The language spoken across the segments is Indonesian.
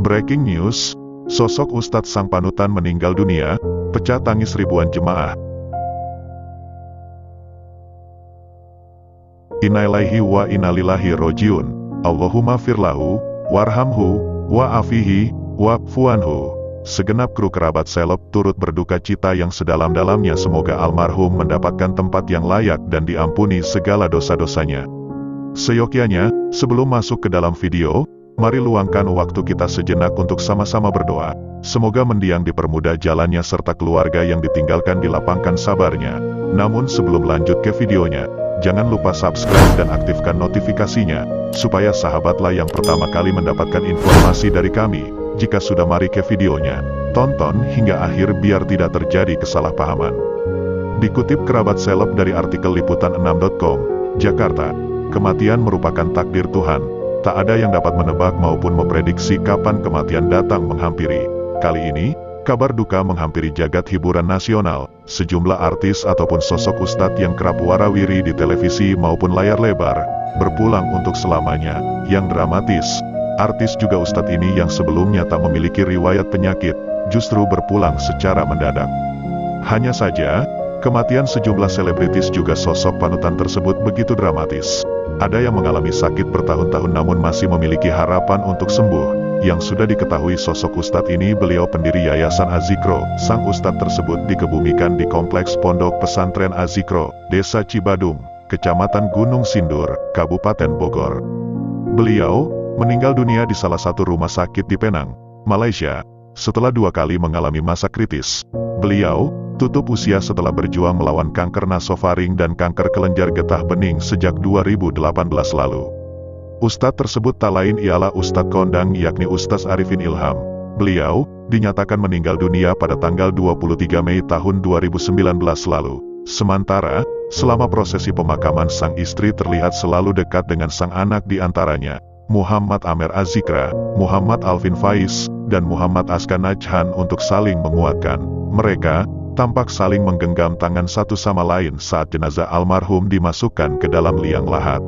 Breaking news, sosok Ustadz Sang Panutan meninggal dunia, pecah tangis ribuan jemaah. Inailahi wa inalillahi rojiun, Allahumma firlahu, warhamhu, wa afihi, wa fuanhu. Segenap kru kerabat seleb turut berduka cita yang sedalam-dalamnya semoga almarhum mendapatkan tempat yang layak dan diampuni segala dosa-dosanya. Seyogyanya, sebelum masuk ke dalam video, Mari luangkan waktu kita sejenak untuk sama-sama berdoa. Semoga mendiang dipermudah jalannya serta keluarga yang ditinggalkan dilapangkan sabarnya. Namun sebelum lanjut ke videonya, jangan lupa subscribe dan aktifkan notifikasinya, supaya sahabatlah yang pertama kali mendapatkan informasi dari kami. Jika sudah mari ke videonya, tonton hingga akhir biar tidak terjadi kesalahpahaman. Dikutip kerabat seleb dari artikel liputan6.com, Jakarta, kematian merupakan takdir Tuhan, Tak ada yang dapat menebak maupun memprediksi kapan kematian datang menghampiri. Kali ini, kabar duka menghampiri jagat hiburan nasional. Sejumlah artis ataupun sosok ustadz yang kerap warawiri di televisi maupun layar lebar, berpulang untuk selamanya. Yang dramatis, artis juga ustadz ini yang sebelumnya tak memiliki riwayat penyakit, justru berpulang secara mendadak. Hanya saja, kematian sejumlah selebritis juga sosok panutan tersebut begitu dramatis. Ada yang mengalami sakit bertahun-tahun namun masih memiliki harapan untuk sembuh. Yang sudah diketahui sosok Ustadz ini beliau pendiri Yayasan Azikro. Sang Ustadz tersebut dikebumikan di Kompleks Pondok Pesantren Azikro, Desa Cibadung, Kecamatan Gunung Sindur, Kabupaten Bogor. Beliau, meninggal dunia di salah satu rumah sakit di Penang, Malaysia, setelah dua kali mengalami masa kritis. Beliau, tutup usia setelah berjuang melawan kanker nasofaring dan kanker kelenjar getah bening sejak 2018 lalu. Ustadz tersebut tak lain ialah Ustadz Kondang yakni Ustadz Arifin Ilham. Beliau, dinyatakan meninggal dunia pada tanggal 23 Mei tahun 2019 lalu. Sementara, selama prosesi pemakaman sang istri terlihat selalu dekat dengan sang anak di antaranya, Muhammad Amer Azikra, Muhammad Alvin Faiz, dan Muhammad Aska Najhan untuk saling menguatkan. Mereka, tampak saling menggenggam tangan satu sama lain saat jenazah almarhum dimasukkan ke dalam liang lahat.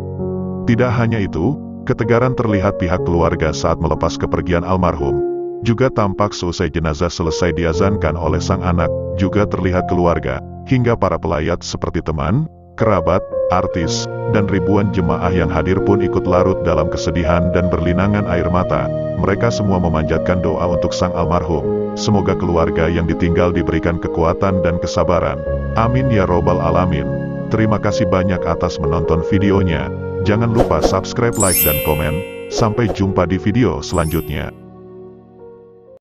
Tidak hanya itu, ketegaran terlihat pihak keluarga saat melepas kepergian almarhum. Juga tampak selesai jenazah selesai diazankan oleh sang anak, juga terlihat keluarga, hingga para pelayat seperti teman, kerabat, artis, dan ribuan jemaah yang hadir pun ikut larut dalam kesedihan dan berlinangan air mata. Mereka semua memanjatkan doa untuk sang almarhum. Semoga keluarga yang ditinggal diberikan kekuatan dan kesabaran. Amin ya robbal alamin. Terima kasih banyak atas menonton videonya. Jangan lupa subscribe, like, dan komen. Sampai jumpa di video selanjutnya.